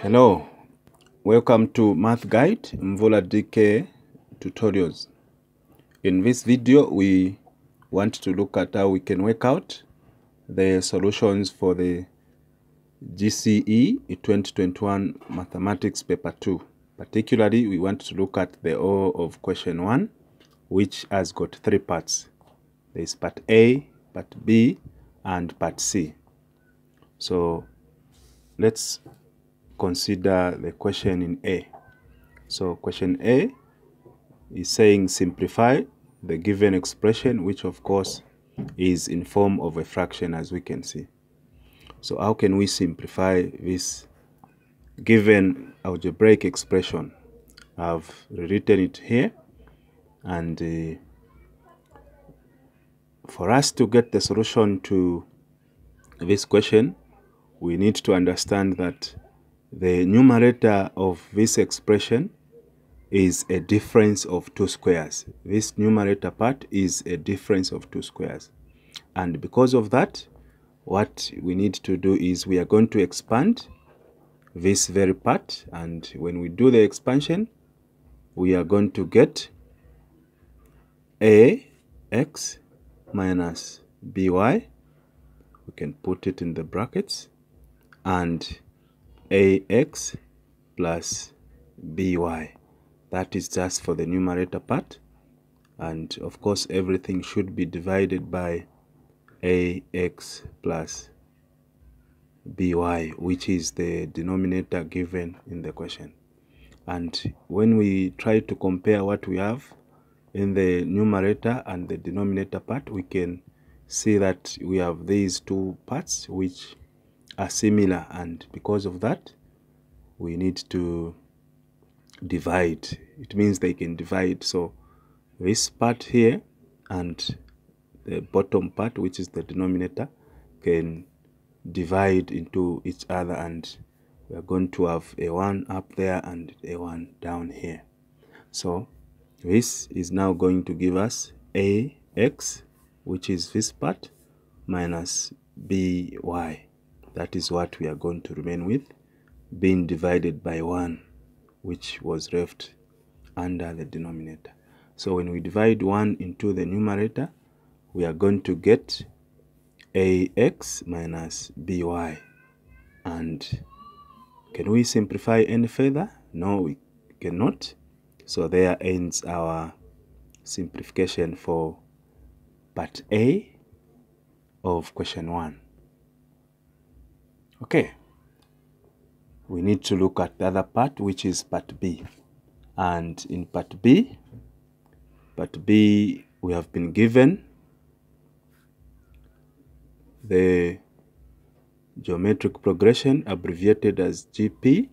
Hello, welcome to Math Guide Mvula DK tutorials. In this video, we want to look at how we can work out the solutions for the GCE 2021 Mathematics Paper 2. Particularly, we want to look at the O of question 1, which has got three parts. There is part A, part B, and part C. So let's consider the question in A. So question A is saying simplify the given expression, which of course is in form of a fraction as we can see. So how can we simplify this given algebraic expression? I've rewritten it here and uh, for us to get the solution to this question, we need to understand that the numerator of this expression is a difference of two squares. This numerator part is a difference of two squares. And because of that, what we need to do is we are going to expand this very part. And when we do the expansion, we are going to get ax minus by. We can put it in the brackets. And ax plus by. That is just for the numerator part. And of course, everything should be divided by ax plus by, which is the denominator given in the question. And when we try to compare what we have in the numerator and the denominator part, we can see that we have these two parts which are similar and because of that we need to divide. It means they can divide. So this part here and the bottom part which is the denominator can divide into each other and we are going to have a 1 up there and a 1 down here. So this is now going to give us ax which is this part minus by that is what we are going to remain with being divided by 1 which was left under the denominator. So when we divide 1 into the numerator we are going to get ax minus by and can we simplify any further? No we cannot. So there ends our simplification for part a of question 1 Okay. We need to look at the other part, which is part B. And in part B, part B, we have been given the geometric progression abbreviated as GP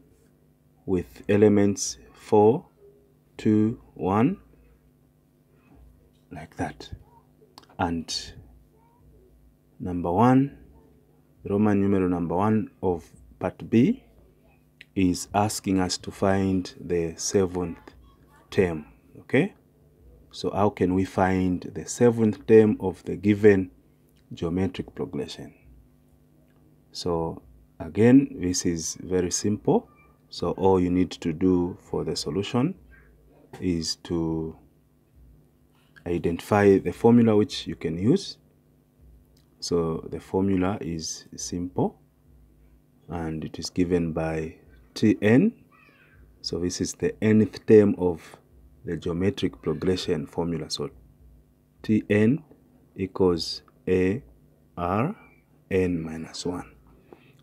with elements 4, 2, 1, like that. And number 1 Roman numeral number one of part B is asking us to find the seventh term, okay? So how can we find the seventh term of the given geometric progression? So again, this is very simple. So all you need to do for the solution is to identify the formula which you can use so the formula is simple and it is given by Tn. So this is the nth term of the geometric progression formula. So Tn equals A R n minus 1.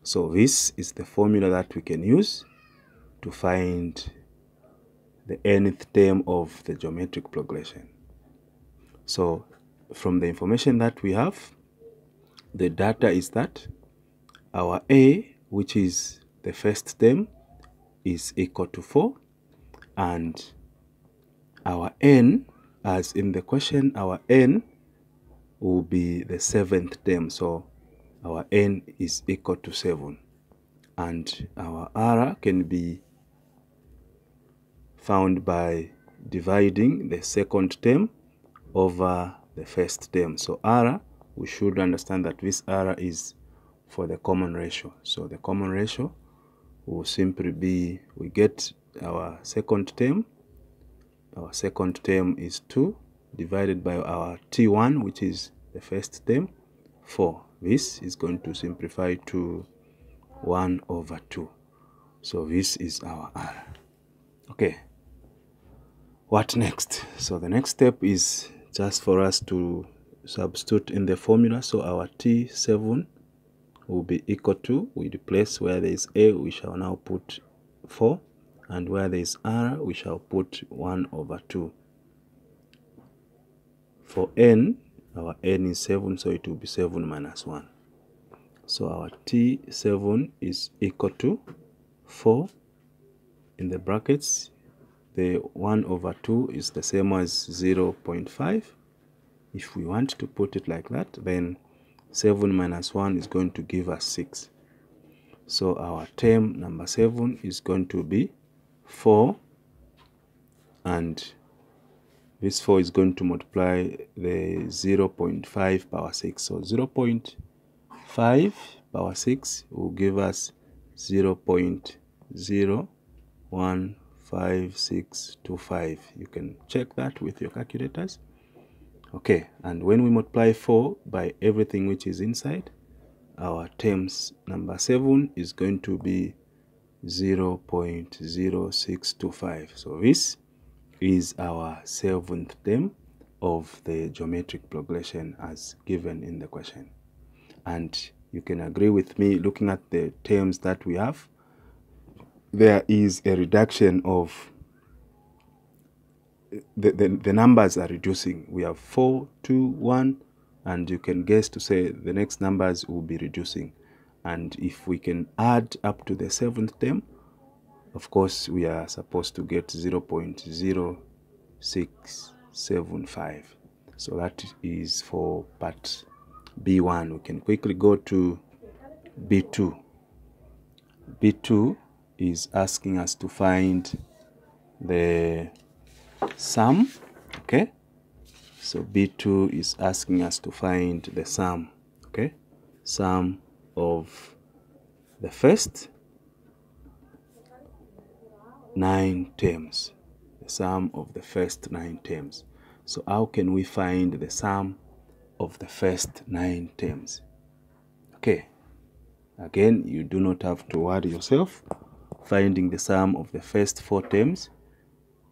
So this is the formula that we can use to find the nth term of the geometric progression. So from the information that we have, the data is that our A, which is the first term, is equal to 4 and our N, as in the question, our N will be the seventh term. So our N is equal to 7 and our R can be found by dividing the second term over the first term. So R we should understand that this R is for the common ratio. So the common ratio will simply be we get our second term. Our second term is 2 divided by our t1 which is the first term. 4 this is going to simplify to 1 over 2 so this is our r. Okay. What next? So the next step is just for us to substitute in the formula so our t7 will be equal to we replace where there is a we shall now put 4 and where there is r we shall put 1 over 2 for n our n is 7 so it will be 7 minus 1 so our t7 is equal to 4 in the brackets. The 1 over 2 is the same as 0 0.5 if we want to put it like that then 7 minus 1 is going to give us 6 so our term number 7 is going to be 4 and this 4 is going to multiply the 0 0.5 power 6 so 0 0.5 power 6 will give us 0 0.015625 you can check that with your calculators okay and when we multiply 4 by everything which is inside our terms number 7 is going to be 0 0.0625 so this is our seventh term of the geometric progression as given in the question. And you can agree with me looking at the terms that we have there is a reduction of the, the, the numbers are reducing. We have 4, 2, 1, and you can guess to say the next numbers will be reducing. And if we can add up to the seventh term, of course, we are supposed to get 0 0.0675. So that is for part B1. We can quickly go to B2. B2 is asking us to find the sum okay? So b2 is asking us to find the sum okay? Sum of the first nine terms the sum of the first nine terms. So how can we find the sum of the first nine terms? Okay again you do not have to worry yourself. Finding the sum of the first four terms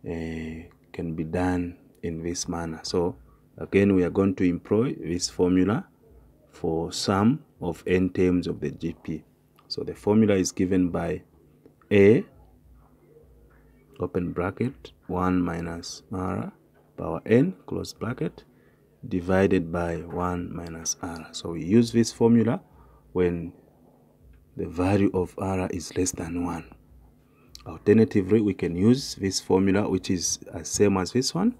uh, can be done in this manner. So again, we are going to employ this formula for sum of n terms of the GP. So the formula is given by A, open bracket, 1 minus R power n, close bracket, divided by 1 minus R. So we use this formula when the value of R is less than 1. Alternatively, we can use this formula, which is as same as this one.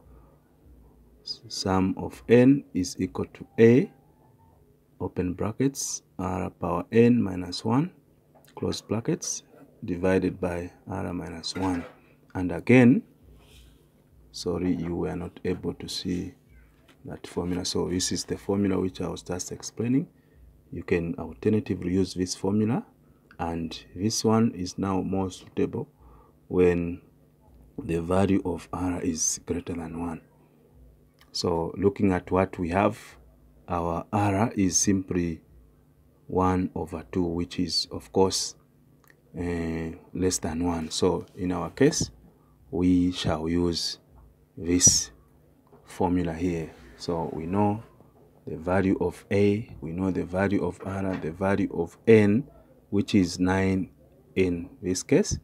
Sum of n is equal to a, open brackets, r power n minus 1, close brackets, divided by r minus 1. And again, sorry, you were not able to see that formula. So this is the formula which I was just explaining. You can alternatively use this formula and this one is now more suitable when the value of r is greater than 1 so looking at what we have our r is simply 1 over 2 which is of course uh, less than 1 so in our case we shall use this formula here. So we know the value of a we know the value of r the value of n which is 9 in this case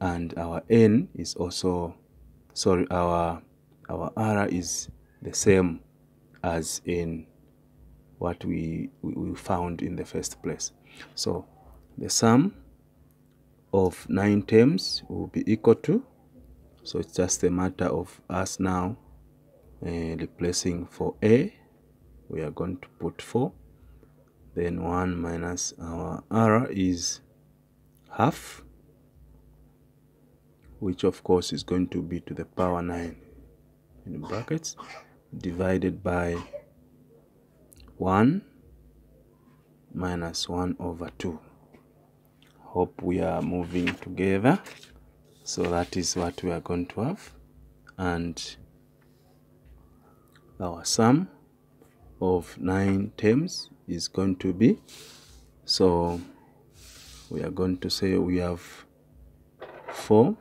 and our n is also sorry our our r is the same as in what we, we found in the first place. So the sum of nine terms will be equal to so it's just a matter of us now uh, replacing for a. We are going to put 4 then 1 minus our r is half which of course is going to be to the power 9 in brackets divided by 1 minus 1 over 2 hope we are moving together. So that is what we are going to have. And our sum of nine terms is going to be. So we are going to say we have 4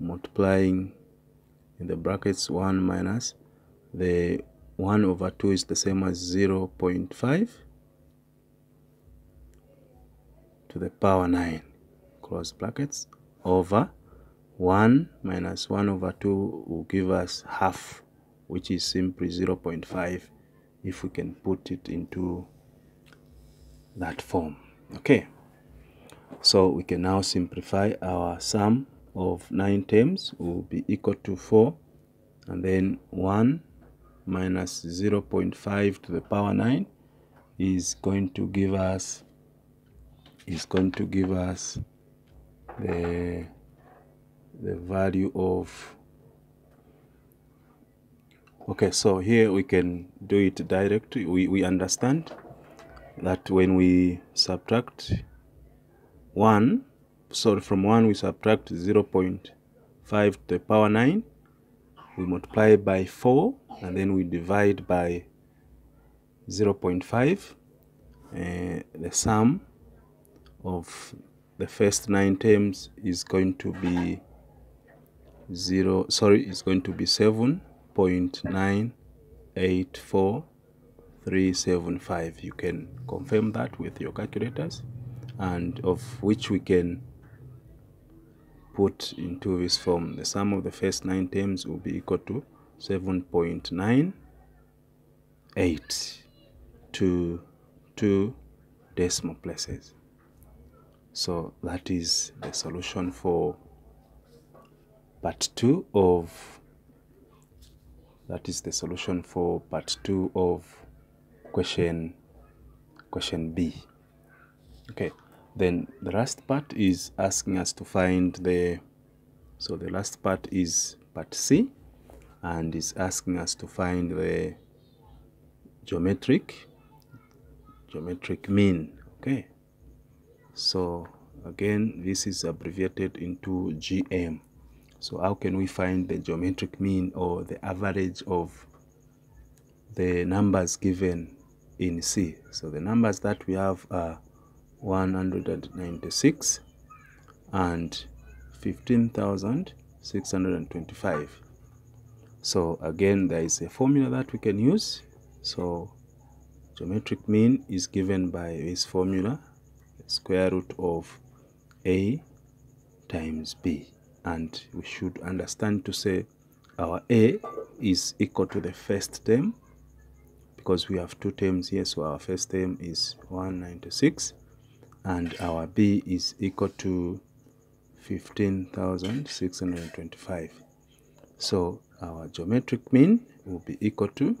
multiplying in the brackets 1 minus the 1 over 2 is the same as 0 0.5 to the power 9 close brackets over 1 minus 1 over 2 will give us half which is simply 0 0.5 if we can put it into that form okay? So we can now simplify our sum of 9 terms will be equal to 4 and then 1 minus 0 0.5 to the power 9 is going to give us is going to give us the the value of okay so here we can do it directly we, we understand that when we subtract 1 sorry, from 1 we subtract 0 0.5 to the power 9 we multiply by 4 and then we divide by 0 0.5 uh, the sum of the first nine terms is going to be 0 sorry it's going to be 7.984375 you can confirm that with your calculators and of which we can put into this form. The sum of the first nine terms will be equal to 7.98 to two decimal places. So that is the solution for part 2 of that is the solution for part 2 of question question B. Okay then the last part is asking us to find the so the last part is part C and is asking us to find the geometric geometric mean. Okay so again this is abbreviated into GM so how can we find the geometric mean or the average of the numbers given in C? So the numbers that we have are 196 and 15,625 so again there is a formula that we can use. So geometric mean is given by this formula square root of a times b and we should understand to say our a is equal to the first term because we have two terms here so our first term is 196 and our b is equal to 15,625 so our geometric mean will be equal to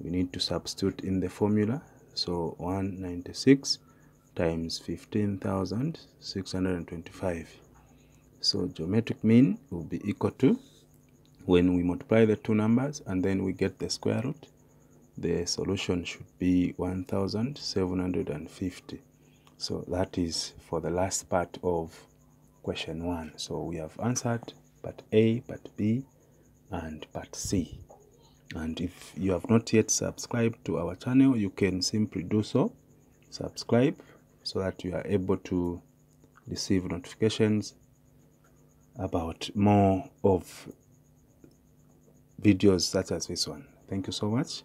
we need to substitute in the formula so 196 times 15,625. So geometric mean will be equal to, when we multiply the two numbers and then we get the square root, the solution should be 1,750. So that is for the last part of question 1. So we have answered part A, part B, and part C. And if you have not yet subscribed to our channel, you can simply do so. Subscribe so that you are able to receive notifications about more of videos such as this one. Thank you so much.